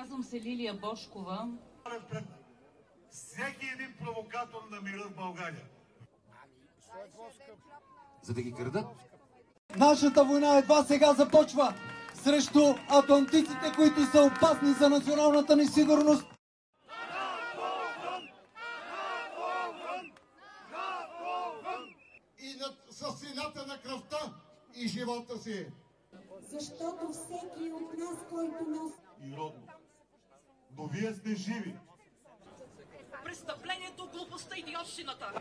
Казвам се Лилия Бошкова. пред всеки един провокатор на мира в България. За да ги крадат? Нашата война едва сега започва срещу атлантиците, които са опасни за националната ни сигурност. и над, с цената на кръвта и живота си. Защото всеки от нас, който носи И родно. Вие сте живи. Престъплението, глупостта, идиотщината.